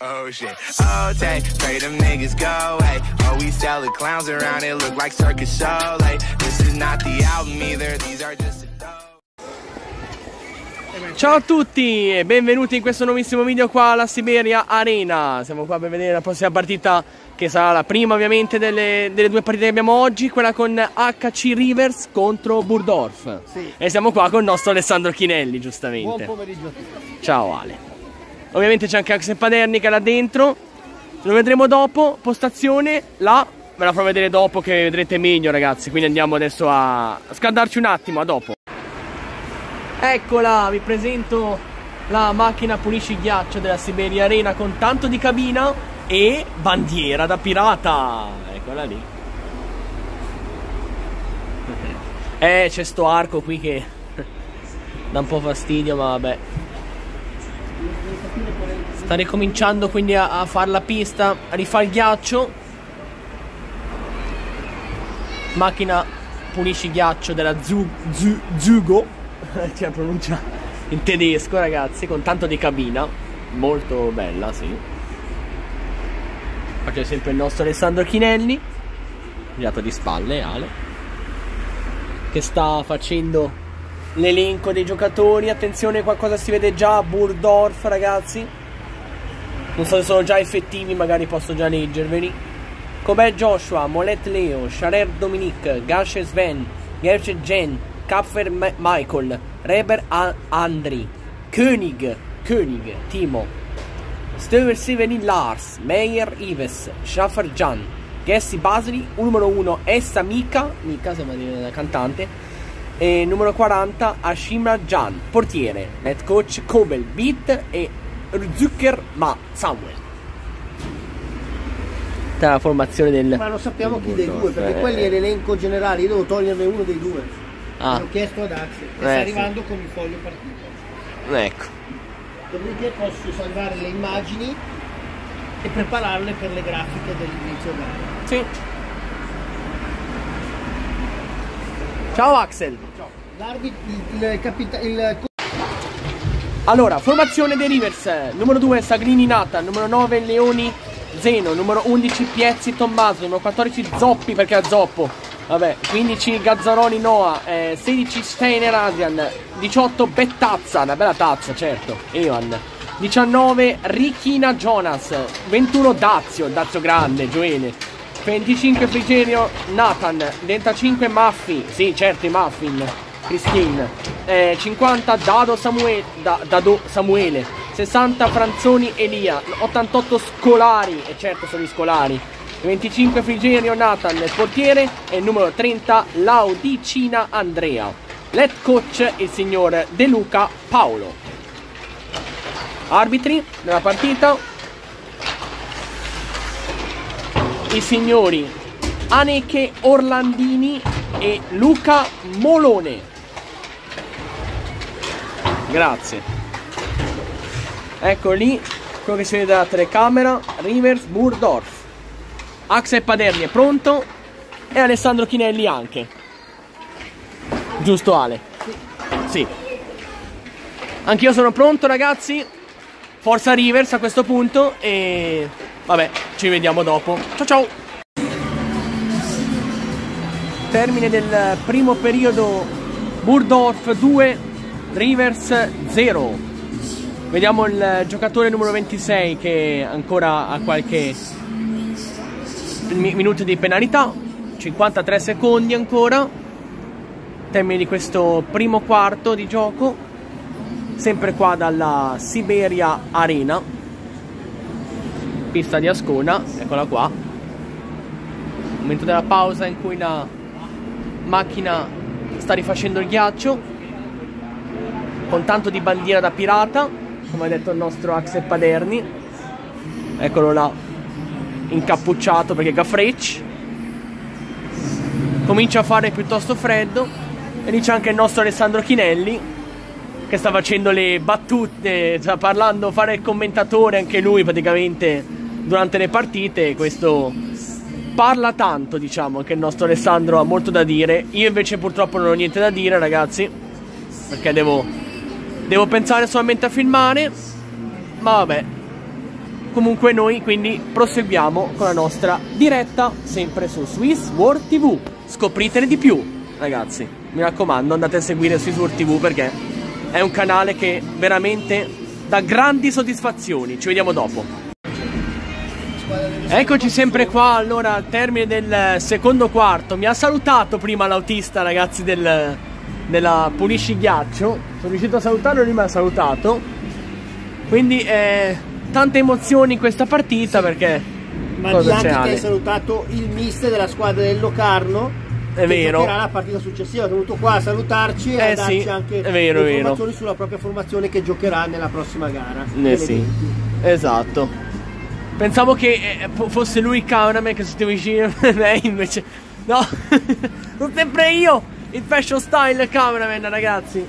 Oh shit, oh take, pray them niggas go away. Oh, we sell the clowns around it, look like circus show. Like, this is not the album either, these are just Ciao a tutti e benvenuti in questo nuovissimo video qua alla Siberia Arena Siamo qua per vedere la prossima partita che sarà la prima ovviamente delle, delle due partite che abbiamo oggi Quella con HC Rivers contro Burdorf Sì. E siamo qua con il nostro Alessandro Chinelli giustamente Buon pomeriggio a tutti. Ciao Ale Ovviamente c'è anche Axel Paderni che è là dentro Lo vedremo dopo, postazione là Ve la farò vedere dopo che vedrete meglio ragazzi Quindi andiamo adesso a scaldarci un attimo, a dopo Eccola, vi presento la macchina pulisci ghiaccio della Siberia Arena con tanto di cabina e bandiera da pirata. Eccola lì. Eh, c'è sto arco qui che dà un po' fastidio, ma vabbè. Sta ricominciando quindi a, a fare la pista, a rifare il ghiaccio. Macchina pulisci ghiaccio della Zu, Zu, Zugo. La pronuncia in tedesco, ragazzi, con tanto di cabina. Molto bella, sì. C'è sempre il nostro Alessandro Chinelli. Girato di spalle, Ale. Che sta facendo l'elenco dei giocatori. Attenzione, qualcosa si vede già. Burdorf, ragazzi. Non so se sono già effettivi, magari posso già leggerveli. Com'è Joshua, Molet Leo, Sharer Dominic, Gashe Sven, Gerche Jen, Kapfer Ma- Michael, Reber A- Andri, König, König, Timo, Stöver Severin Lars, Meyer Ives, Schaffer Jan, Gessi Basili, numero 1 Essa Mika, Mika sembra dire una cantante, e numero 40 Ashimra Jan, portiere, head coach Kobel, Beat e Zucker Ma Samuel. La formazione del... Ma lo sappiamo chi dei due, perché eh. quelli è l'elenco generale, io devo toglierne uno dei due. Ah, L'ho chiesto ad Axel, che Eh, sta sì. arrivando con il foglio partito. ecco. Dopodiché posso salvare le immagini e prepararle per le grafiche dell'inizio gara. Sì. Ciao Axel. L'arbitro, il, il, capita- il Allora, formazione dei Rivers. Numero 2 Sagrini Nata, numero 9 Leoni Zeno, numero 11 Piezzi Tommaso, numero 14 Zoppi perché ha Zoppo. Vabbè, 15 Gazzaroni Noah, eh, 16 Steiner Asian, 18 Bettazza, una bella tazza, certo, Evan. 19 Richina Jonas, 21 Dazio, Dazio Grande, Gioele. 25 Frigerio Nathan, 35 Maffi, sì certo i Muffin, Christine, eh, 50 Dado Samuele, Da- Dado Samuele, 60 Franzoni Elia, 88 Scolari, e certo sono i Scolari, 25 Frigerio Nathan, il portiere, e il numero 30 Laudicina Andrea. Let coach il signor De Luca Paolo. Arbitri della partita, i signori Aneke Orlandini e Luca Molone. Grazie. Ecco lì quello che si vede dalla telecamera, Rivers Burdorf. Axel Paderni è pronto e Alessandro Chinelli anche. Giusto Ale? Sì. Anch'io sono pronto ragazzi. Forza Rivers a questo punto e vabbè, ci vediamo dopo. Ciao ciao. Termine del primo periodo Burdorf 2 Rivers 0. Vediamo il giocatore numero 26 che ancora ha qualche mi- minuto di penalità. 53 secondi ancora. Termine di questo primo quarto di gioco sempre qua dalla Siberia Arena pista di Ascona eccola qua momento della pausa in cui la macchina sta rifacendo il ghiaccio con tanto di bandiera da pirata come ha detto il nostro Axel Paderni eccolo là incappucciato perché Gaffrecci comincia a fare piuttosto freddo e lì c'è anche il nostro Alessandro Chinelli che sta facendo le battute, sta parlando, fare il commentatore anche lui praticamente durante le partite. Questo parla tanto, diciamo, che il nostro Alessandro ha molto da dire. Io invece purtroppo non ho niente da dire, ragazzi, perché devo, devo pensare solamente a filmare. Ma vabbè, Comunque noi quindi proseguiamo con la nostra diretta sempre su Swiss World TV. Scopritene di più, ragazzi. Mi raccomando, andate a seguire Swiss World TV perché è un canale che veramente dà grandi soddisfazioni. Ci vediamo dopo. Eccoci sempre qua, allora al termine del secondo quarto. Mi ha salutato prima l'autista, ragazzi, del, della Pulisci Ghiaccio. Sono riuscito a salutarlo, lui mi ha salutato. Quindi eh, tante emozioni in questa partita perché... Ma cosa anche c'è Ale? hai salutato il mister della squadra del Locarno. È che vero. giocherà la partita successiva. È venuto qua a salutarci e Eh a darci sì, anche è vero, le è vero. informazioni sulla propria formazione che giocherà nella prossima gara. Eh sì, 20. esatto. Pensavo che eh, fo- fosse lui il cameraman che stava vicino a me, invece no, sono sempre io, il fashion style cameraman ragazzi.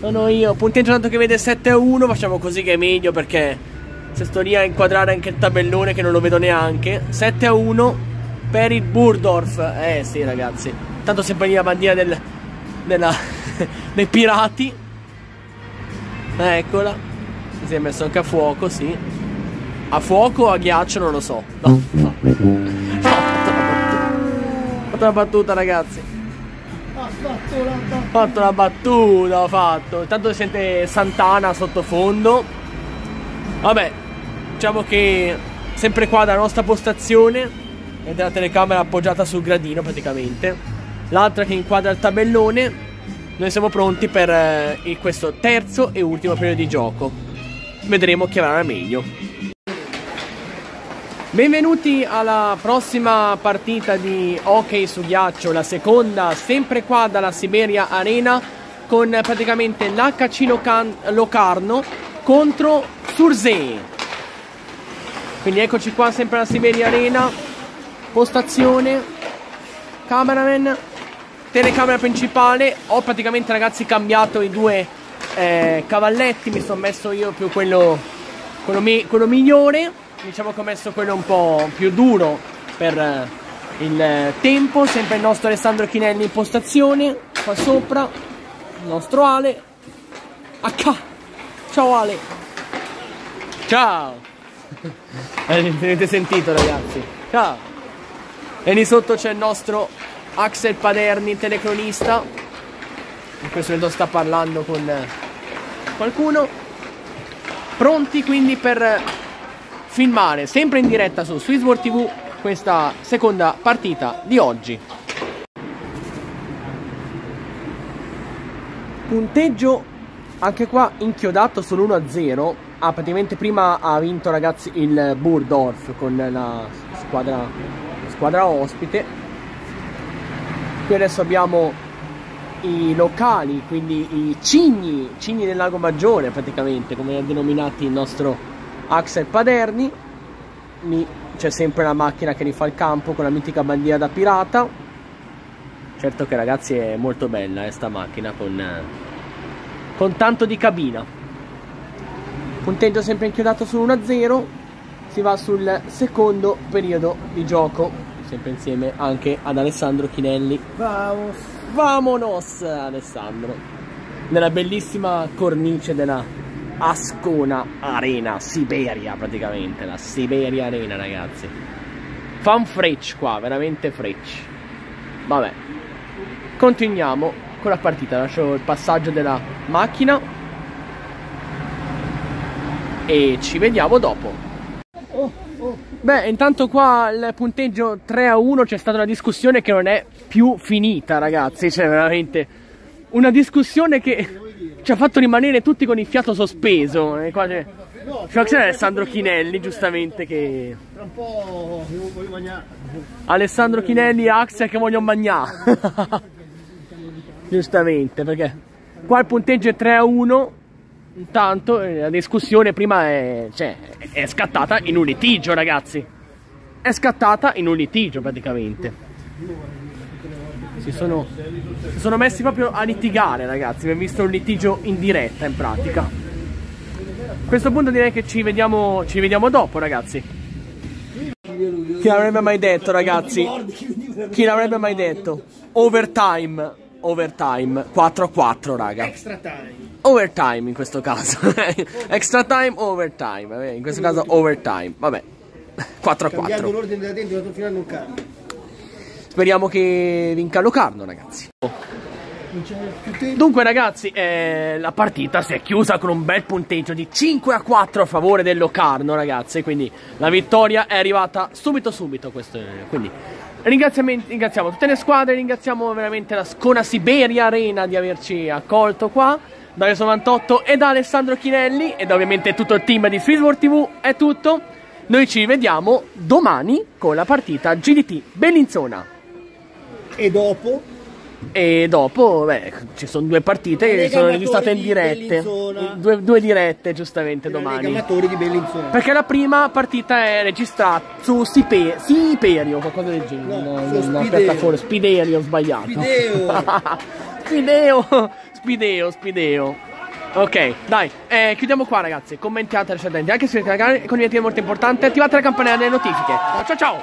Sono io, punteggio tanto che vede 7 a 1, facciamo così che è meglio perché se sto lì a inquadrare anche il tabellone che non lo vedo neanche. 7 a 1 per il Burdorf, eh sì ragazzi, tanto sempre lì la bandiera del, della, dei pirati. Eccola. Si è messo anche a fuoco, sì. A fuoco o a ghiaccio non lo so. No. no. Ho fatto una battuta, ragazzi. Fatto la Ho fatto una battuta, ho fatto. Intanto sente Santana sottofondo. Vabbè, diciamo che sempre qua dalla nostra postazione. Vedete la telecamera appoggiata sul gradino praticamente. L'altra che inquadra il tabellone. Noi siamo pronti per eh, questo terzo e ultimo periodo di gioco. Vedremo chi avrà meglio. Benvenuti alla prossima partita di hockey su ghiaccio, la seconda sempre qua dalla Siberia Arena con praticamente l'HC Locarno contro Sursee. Quindi eccoci qua sempre alla Siberia Arena, postazione, cameraman, telecamera principale. Ho praticamente ragazzi cambiato i due eh, cavalletti, mi sono messo io più quello, quello, quello migliore. Diciamo che ho messo quello un po' più duro per eh, il eh, tempo. Sempre il nostro Alessandro Chinelli in postazione. Qua sopra. Il nostro Ale. H. Ciao Ale. Ciao. Avete sentito ragazzi? Ciao. E lì sotto c'è il nostro Axel Paderni, telecronista. In questo momento sta parlando con eh, qualcuno. Pronti quindi per eh, filmare sempre in diretta su Swissworld TV questa seconda partita di oggi. Punteggio anche qua inchiodato sull'1-0. Ah, praticamente prima ha vinto ragazzi il Burdorf con la squadra, squadra ospite. Qui adesso abbiamo i locali, quindi i cigni, cigni del lago maggiore praticamente, come ha denominati il nostro Axel Paderni. Lì c'è sempre la macchina che rifà il campo con la mitica bandiera da pirata. Certo che ragazzi è molto bella eh, sta macchina con, eh, con tanto di cabina. Punteggio sempre inchiodato su 1-0. Si va sul secondo periodo di gioco. Sempre insieme anche ad Alessandro Chinelli. Vamos. Vamonos Alessandro Nella bellissima cornice della Ascona Arena Siberia praticamente La Siberia Arena ragazzi. Fa un frecce qua, veramente frecce Vabbè Continuiamo con la partita. Lascio il passaggio della macchina. E ci vediamo dopo. Beh, intanto qua il punteggio 3 a 1 c'è stata una discussione che non è più finita, ragazzi. Cioè, veramente una discussione che ci ha fatto rimanere tutti con il fiato sospeso. E qua c'è, c'è anche Alessandro Chinelli, giustamente, che. Tra un po' voglio mangiare. Alessandro Chinelli Axel che vogliono mangiare. giustamente, perché qua il punteggio è 3 a 1. Intanto eh, la discussione prima è, cioè, è scattata in un litigio, ragazzi. È scattata in un litigio praticamente. Si sono, si sono messi proprio a litigare, ragazzi. Abbiamo visto un litigio in diretta in pratica. A questo punto direi che ci vediamo, ci vediamo dopo, ragazzi. Chi l'avrebbe mai detto, ragazzi? Chi l'avrebbe mai detto? Overtime. overtime 4-4 raga. Extra time. Overtime in questo caso. Extra time, overtime. vabbè, In questo caso overtime. Vabbè. 4 Cambiando 4. l'ordine della dentro, vado finale non cambia. Speriamo che vinca Locarno, ragazzi. Dunque, ragazzi, eh, la partita si è chiusa con un bel punteggio di 5 a 4 a favore del Locarno, ragazzi. Quindi la vittoria è arrivata subito, subito. Questo, quindi ringraziamo tutte le squadre, ringraziamo veramente la Scona Siberia Arena di averci accolto qua. Dario 98 e da Alessandro Chinelli ed ovviamente tutto il team di Swissworld TV è tutto. Noi ci vediamo domani con la partita GDT Bellinzona. E dopo E dopo, beh, ci sono due partite che sono registrate in di dirette. Due, due dirette, giustamente, domani. Amatori di Bellinzona. Perché la prima partita è registrata su Sipe- Siperio, qualcosa del genere. No, su una Spideo. piattaforma. Spiderio, ho sbagliato. Spideo. Spideo, Spideo, Spideo. Ok, dai, eh, chiudiamo qua ragazzi. Commentate, lasciate. Anche se il canale, condividete molto importante. Attivate la campanella delle notifiche. Ciao ciao!